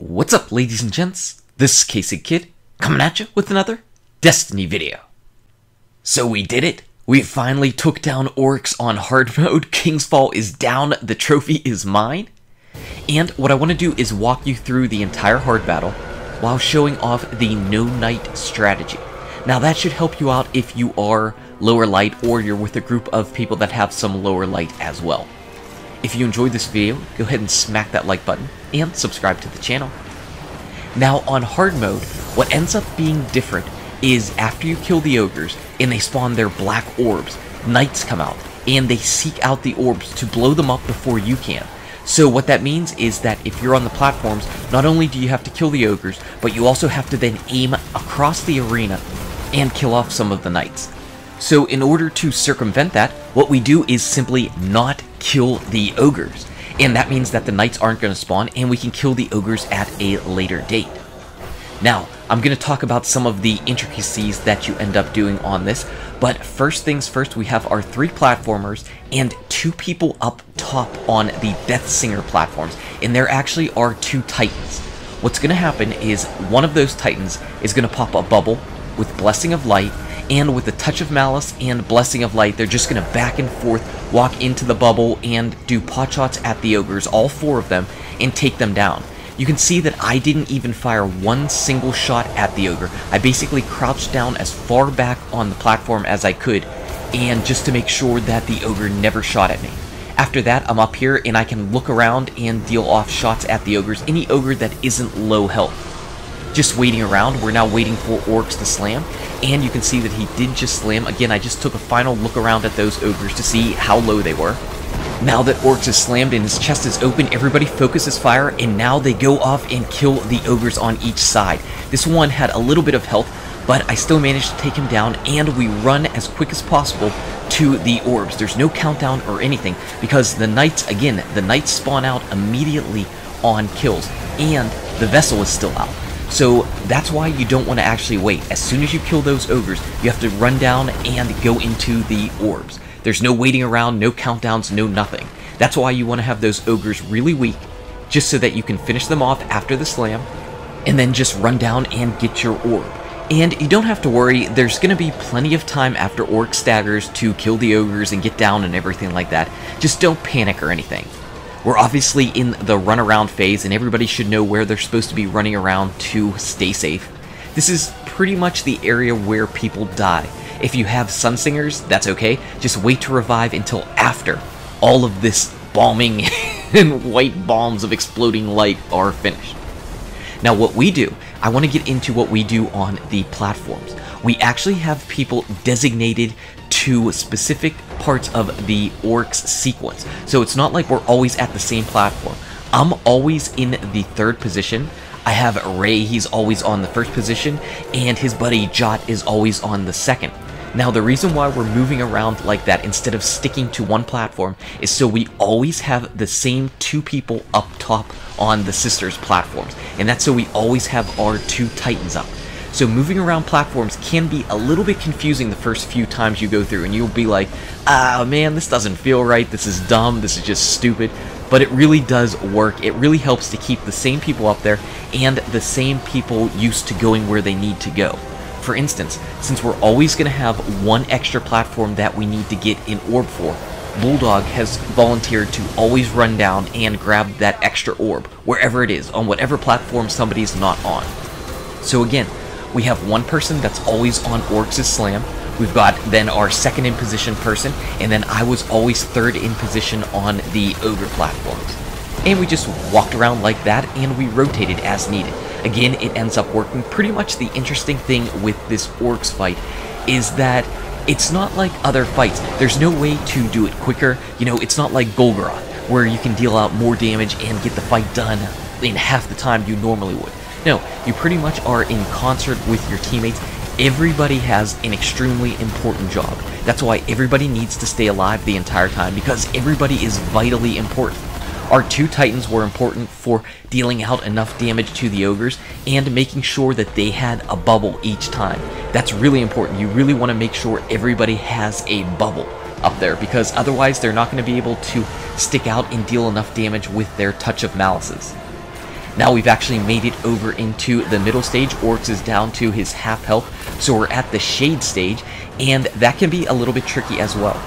What's up, ladies and gents? This is KSigKid, coming at you with another Destiny video. So we did it. We finally took down Oryx on hard mode. King's Fall is down. The trophy is mine. And what I want to do is walk you through the entire hard battle while showing off the no knight strategy. Now that should help you out if you are lower light or you're with a group of people that have some lower light as well. If you enjoyed this video, go ahead and smack that like button and subscribe to the channel. Now on hard mode, what ends up being different is after you kill the ogres and they spawn their black orbs, knights come out and they seek out the orbs to blow them up before you can. So what that means is that if you're on the platforms, not only do you have to kill the ogres, but you also have to then aim across the arena and kill off some of the knights. So in order to circumvent that, what we do is simply not kill the ogres. And that means that the knights aren't going to spawn and we can kill the ogres at a later date. Now, I'm going to talk about some of the intricacies that you end up doing on this, but first things first, we have our three platformers and two people up top on the Death Singer platforms, and there actually are two titans. What's going to happen is one of those titans is going to pop a bubble with Blessing of Light, and with the Touch of Malice and Blessing of Light, they're just going to back and forth, walk into the bubble, and do pot shots at the ogres, all four of them, and take them down. You can see that I didn't even fire one single shot at the ogre. I basically crouched down as far back on the platform as I could, and just to make sure that the ogre never shot at me. After that, I'm up here and I can look around and deal off shots at the ogres, any ogre that isn't low health just waiting around. We're now waiting for Oryx to slam, and you can see that he did just slam. Again, I just took a final look around at those ogres to see how low they were. Now that Oryx is slammed and his chest is open, everybody focuses fire, and now they go off and kill the ogres on each side. This one had a little bit of health, but I still managed to take him down, and we run as quick as possible to the orbs. There's no countdown or anything, because the knights, again, the knights spawn out immediately on kills, and the vessel is still out. So that's why you don't want to actually wait. As soon as you kill those ogres, you have to run down and go into the orbs. There's no waiting around, no countdowns, no nothing. That's why you want to have those ogres really weak, just so that you can finish them off after the slam, and then just run down and get your orb. And you don't have to worry, there's going to be plenty of time after Oryx staggers to kill the ogres and get down and everything like that. Just don't panic or anything. We're obviously in the run around phase, and everybody should know where they're supposed to be running around to stay safe. This is pretty much the area where people die. If you have Sunsingers, that's okay. Just wait to revive until after all of this bombing and white bombs of exploding light are finished. Now, what we do, I want to get into what we do on the platforms. We actually have people designated to specific parts of the Oryx sequence. So it's not like we're always at the same platform. I'm always in the third position. I have Ray, he's always on the first position, and his buddy Jot is always on the second. Now, the reason why we're moving around like that instead of sticking to one platform is so we always have the same two people up top on the sisters' platforms. And that's so we always have our two titans up. So moving around platforms can be a little bit confusing the first few times you go through, and you'll be like, ah, man, this doesn't feel right, this is dumb, this is just stupid. But it really does work. It really helps to keep the same people up there and the same people used to going where they need to go. For instance, since we're always going to have one extra platform that we need to get in orb for, Bulldog has volunteered to always run down and grab that extra orb, wherever it is, on whatever platform somebody's not on. So again, we have one person that's always on Oryx's Slam. We've got then our second in position person, and then I was always third in position on the Ogre platforms. And we just walked around like that, and we rotated as needed. Again, it ends up working. Pretty much the interesting thing with this Oryx fight is that it's not like other fights. There's no way to do it quicker. You know, it's not like Golgoroth, where you can deal out more damage and get the fight done in half the time you normally would. No, you pretty much are in concert with your teammates. Everybody has an extremely important job. That's why everybody needs to stay alive the entire time, because everybody is vitally important. Our two titans were important for dealing out enough damage to the ogres and making sure that they had a bubble each time. That's really important. You really want to make sure everybody has a bubble up there because otherwise they're not going to be able to stick out and deal enough damage with their touch of malices. Now we've actually made it over into the middle stage. Oryx is down to his half health, so we're at the shade stage, and that can be a little bit tricky as well.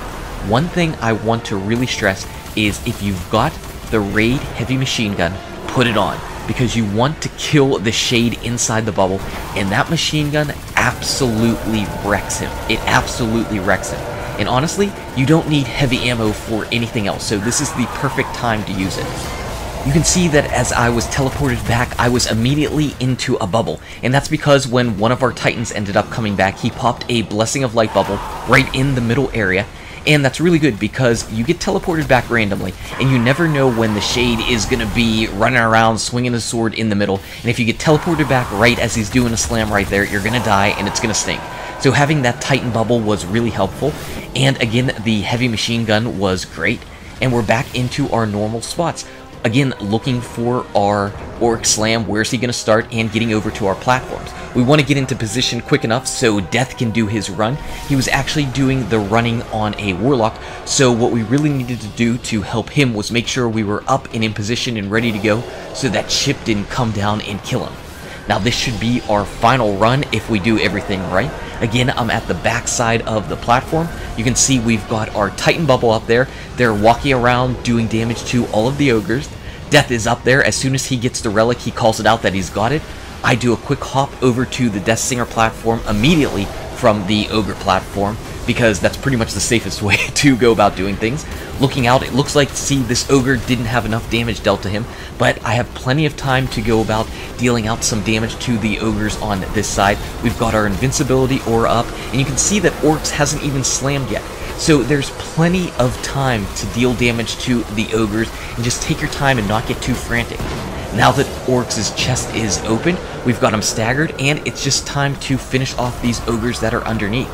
One thing I want to really stress is if you've got the Raid Heavy Machine Gun, put it on because you want to kill the shade inside the bubble and that machine gun absolutely wrecks him. It absolutely wrecks him. And honestly, you don't need heavy ammo for anything else, so this is the perfect time to use it. You can see that as I was teleported back, I was immediately into a bubble, and that's because when one of our titans ended up coming back, he popped a Blessing of Light bubble right in the middle area, and that's really good because you get teleported back randomly, and you never know when the Shade is going to be running around swinging his sword in the middle, and if you get teleported back right as he's doing a slam right there, you're going to die, and it's going to stink. So having that Titan bubble was really helpful, and again, the heavy machine gun was great, and we're back into our normal spots. Again, looking for our Oryx Slam, where's he going to start, and getting over to our platforms. We want to get into position quick enough so Death can do his run. He was actually doing the running on a Warlock, so what we really needed to do to help him was make sure we were up and in position and ready to go so that Chip didn't come down and kill him. Now this should be our final run if we do everything right. Again, I'm at the back side of the platform. You can see we've got our Titan Bubble up there. They're walking around doing damage to all of the Ogres. Death is up there. As soon as he gets the relic, he calls it out that he's got it. I do a quick hop over to the Death Singer platform immediately from the Ogre platform because that's pretty much the safest way to go about doing things. Looking out, it looks like, see, this Ogre didn't have enough damage dealt to him, but I have plenty of time to go about dealing out some damage to the Ogres on this side. We've got our Invincibility Aura up, and you can see that Oryx hasn't even slammed yet. So there's plenty of time to deal damage to the Ogres, and just take your time and not get too frantic. Now that Oryx's chest is open, we've got him staggered, and it's just time to finish off these Ogres that are underneath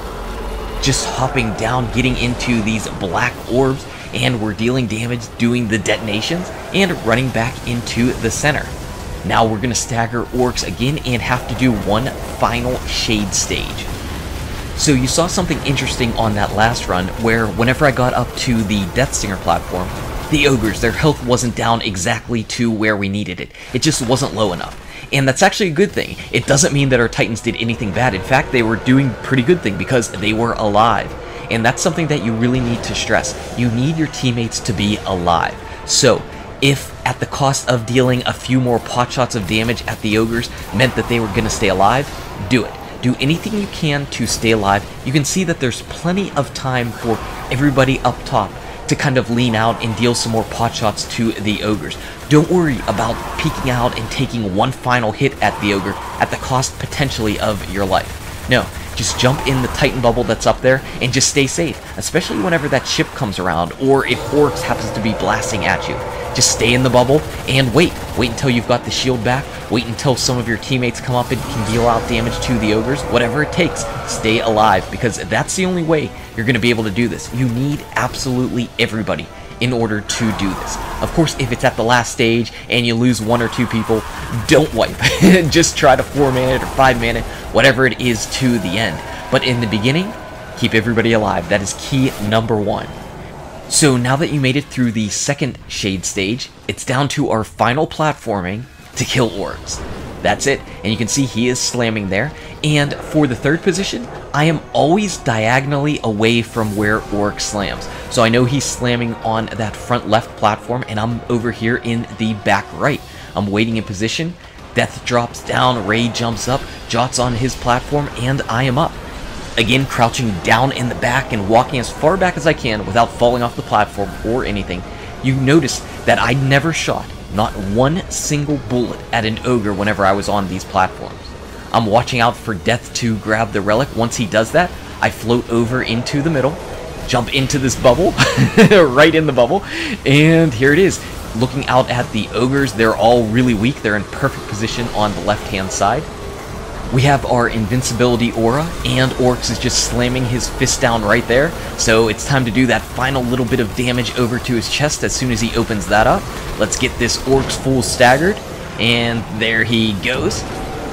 just hopping down, getting into these black orbs, and we're dealing damage doing the detonations and running back into the center. Now we're going to stagger Oryx again and have to do one final shade stage. So you saw something interesting on that last run where whenever I got up to the Death Singer platform, the ogres, their health wasn't down exactly to where we needed it. It just wasn't low enough. And that's actually a good thing. It doesn't mean that our Titans did anything bad. In fact, they were doing pretty good thing because they were alive. And that's something that you really need to stress. You need your teammates to be alive. So, if at the cost of dealing a few more pot shots of damage at the ogres meant that they were going to stay alive, do it. Do anything you can to stay alive. You can see that there's plenty of time for everybody up top to kind of lean out and deal some more pot shots to the ogres. Don't worry about peeking out and taking one final hit at the ogre at the cost potentially of your life. No, just jump in the Titan bubble that's up there and just stay safe, especially whenever that ship comes around or if Oryx happens to be blasting at you. Just stay in the bubble and wait. Wait until you've got the shield back. Wait until some of your teammates come up and can deal out damage to the ogres. Whatever it takes, stay alive because that's the only way you're going to be able to do this. You need absolutely everybody in order to do this. Of course, if it's at the last stage and you lose one or two people, don't wipe. Just try to 4-man it or 5-man it, whatever it is to the end. But in the beginning, keep everybody alive. That is key number one. So now that you made it through the second Shade stage, it's down to our final platforming to kill Oryx. That's it, and you can see he is slamming there. And for the third position, I am always diagonally away from where Oryx slams. So I know he's slamming on that front left platform, and I'm over here in the back right. I'm waiting in position. Death drops down, Ray jumps up, Jots on his platform, and I am up. Again, crouching down in the back and walking as far back as I can without falling off the platform or anything. You notice that I never shot not one single bullet at an ogre whenever I was on these platforms. I'm watching out for Death to grab the relic. Once he does that, I float over into the middle, jump into this bubble, right in the bubble, and here it is. Looking out at the ogres, they're all really weak. They're in perfect position on the left-hand side. We have our invincibility aura, and Oryx is just slamming his fist down right there. So it's time to do that final little bit of damage over to his chest as soon as he opens that up. Let's get this Oryx full staggered. And there he goes.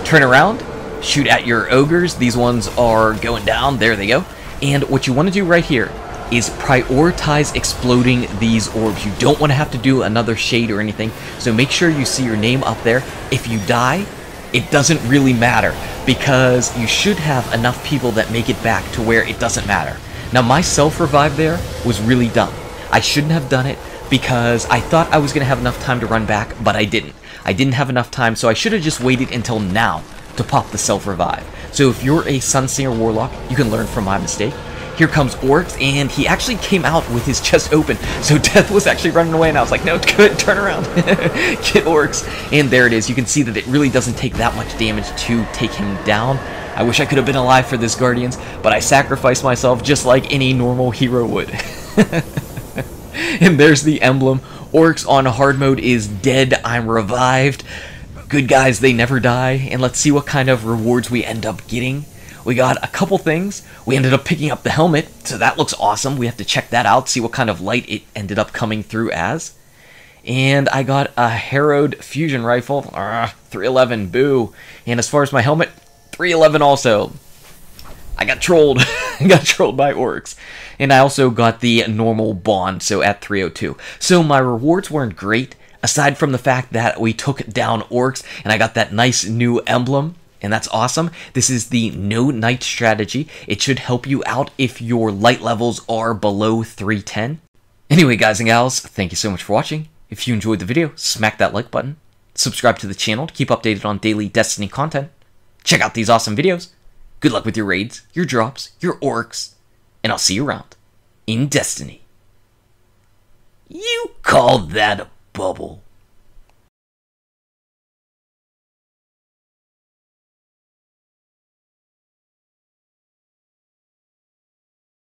Turn around, shoot at your ogres. These ones are going down. There they go. And what you want to do right here is prioritize exploding these orbs. You don't want to have to do another shade or anything, so make sure you see your name up there. If you die, it doesn't really matter because you should have enough people that make it back to where it doesn't matter. Now, my self revive there was really dumb. I shouldn't have done it because I thought I was going to have enough time to run back, but I didn't. I didn't have enough time, so I should have just waited until now to pop the self revive. So if you're a Sunsinger Warlock, you can learn from my mistake. Here comes Oryx, and he actually came out with his chest open, so Death was actually running away, and I was like, no, good, turn around, get Oryx. And there it is, you can see that it really doesn't take that much damage to take him down. I wish I could have been alive for this Guardians, but I sacrificed myself just like any normal hero would. and there's the emblem. Oryx on hard mode is dead, I'm revived. Good guys, they never die, and let's see what kind of rewards we end up getting. We got a couple things. We ended up picking up the helmet, so that looks awesome. We have to check that out, see what kind of light it ended up coming through as. And I got a Harrowed fusion rifle, uh, 311, boo. And as far as my helmet, 311 also. I got trolled. I got trolled by Oryx. And I also got the normal bond, so at 302. So my rewards weren't great, aside from the fact that we took down Oryx and I got that nice new emblem and that's awesome. This is the no knight strategy. It should help you out if your light levels are below 310. Anyway, guys and gals, thank you so much for watching. If you enjoyed the video, smack that like button. Subscribe to the channel to keep updated on daily Destiny content. Check out these awesome videos. Good luck with your raids, your drops, your Oryx, and I'll see you around in Destiny. You call that a bubble?